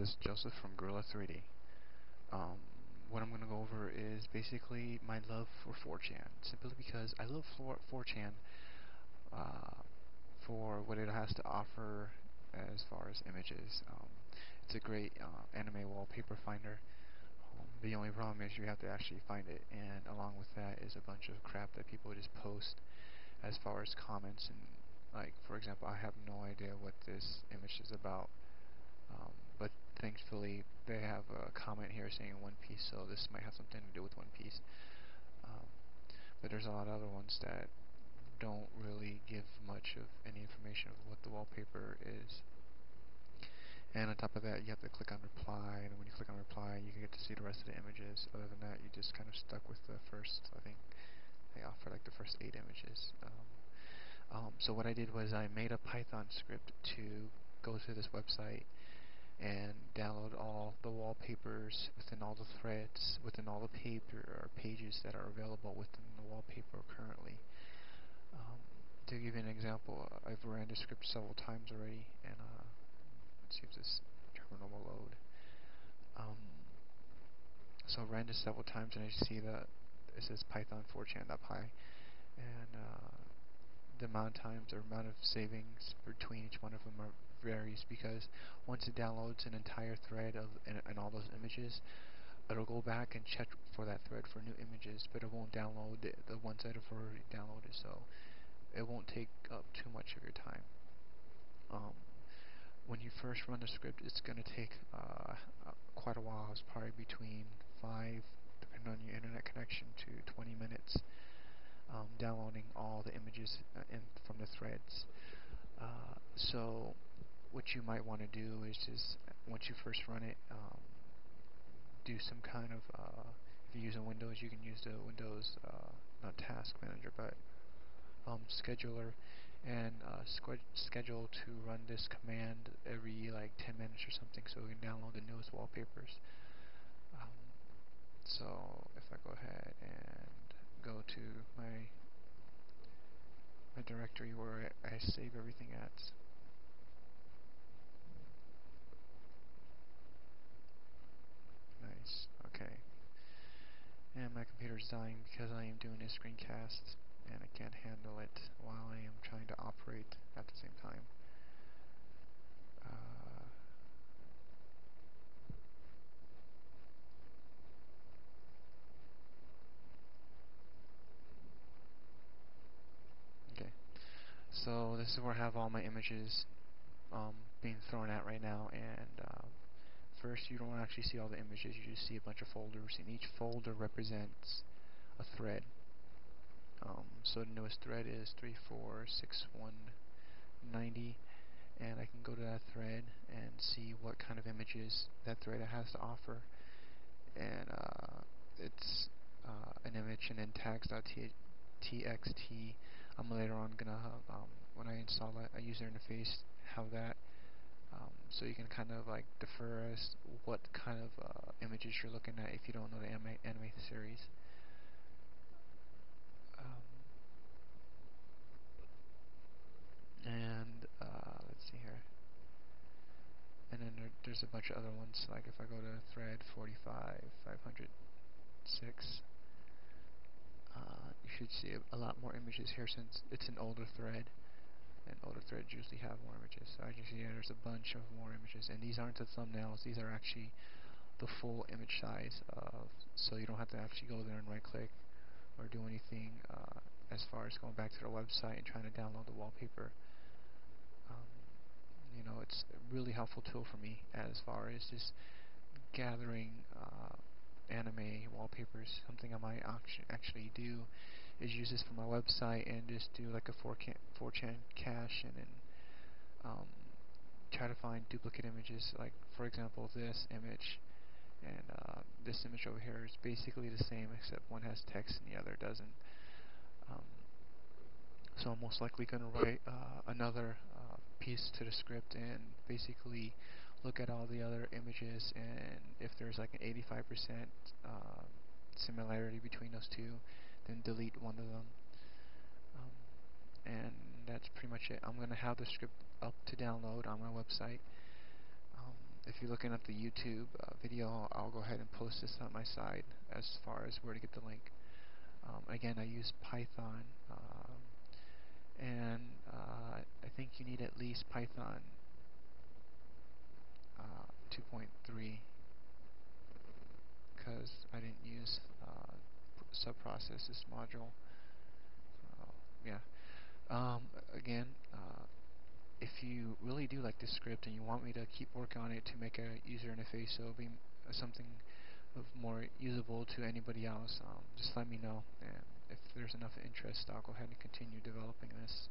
this is Joseph from Gorilla 3D. Um, what I'm going to go over is basically my love for 4chan, simply because I love 4chan uh, for what it has to offer as far as images. Um, it's a great uh, anime wallpaper finder. Um, the only problem is you have to actually find it, and along with that is a bunch of crap that people just post as far as comments and like for example I have no idea what this image is about um, thankfully they have a comment here saying One Piece so this might have something to do with One Piece. Um, but there's a lot of other ones that don't really give much of any information of what the wallpaper is. And on top of that you have to click on reply and when you click on reply you can get to see the rest of the images. Other than that you're just kind of stuck with the first I think they offer like the first eight images. Um, um, so what I did was I made a Python script to go to this website and download all the wallpapers within all the threads, within all the paper or pages that are available within the wallpaper currently. Um, to give you an example, I've ran the script several times already, and uh, let's see if this terminal will load. Um, so I ran this several times, and I see that it says python 4chan.py and uh, the amount of times or amount of savings between each one of them are varies because once it downloads an entire thread of and, and all those images it'll go back and check for that thread for new images but it won't download the, the ones that have already downloaded so it won't take up too much of your time. Um, when you first run the script it's going to take uh, uh, quite a while. It's probably between 5 depending on your internet connection, to 20 minutes um, downloading all the images uh, from the threads. Uh, so what you might want to do is just, once you first run it, um, do some kind of, uh, if you're using Windows, you can use the Windows, uh, not Task Manager, but um, Scheduler, and uh, schedule to run this command every like 10 minutes or something so you can download the newest wallpapers. So if I go ahead and go to my my directory where I, I save everything at. Nice. Okay. And my computer's dying because I am doing a screencast and I can't handle it while I am trying to operate at the same time. So this is where I have all my images um, being thrown at right now. And uh, first you don't actually see all the images, you just see a bunch of folders and each folder represents a thread. Um, so the newest thread is 346190 and I can go to that thread and see what kind of images that thread has to offer. And uh, it's uh, an image and then tags.txt I'm later on gonna um, when I install a, a user interface have that um, so you can kind of like defer as what kind of uh, images you're looking at if you don't know the anime, anime series. Um, and uh, let's see here. And then there, there's a bunch of other ones, like if I go to thread 45, 506, uh, you should see a, a, lot more images here since it's an older thread and older threads usually have more images so as you see there's a bunch of more images and these aren't the thumbnails these are actually the full image size of so you don't have to actually go there and right click or do anything uh, as far as going back to the website and trying to download the wallpaper um, you know it's a really helpful tool for me as far as just gathering uh, anime wallpapers. Something I might actually do is use this for my website and just do like a 4chan cache and then um, try to find duplicate images. Like for example, this image and uh, this image over here is basically the same except one has text and the other doesn't. Um, so I'm most likely going to write uh, another uh, piece to the script and basically look at all the other images and if there's like an 85% uh, similarity between those two then delete one of them. Um, and that's pretty much it. I'm gonna have the script up to download on my website. Um, if you're looking at the YouTube uh, video, I'll go ahead and post this on my side as far as where to get the link. Um, again, I use Python, um, and uh, I think you need at least Python uh, 2.3 because I didn't use uh, subprocesses module. Uh, yeah. Um, again, uh, if you really do like this script and you want me to keep working on it to make a user interface so it'll be something of more usable to anybody else, um, just let me know. And if there's enough interest, I'll go ahead and continue developing this.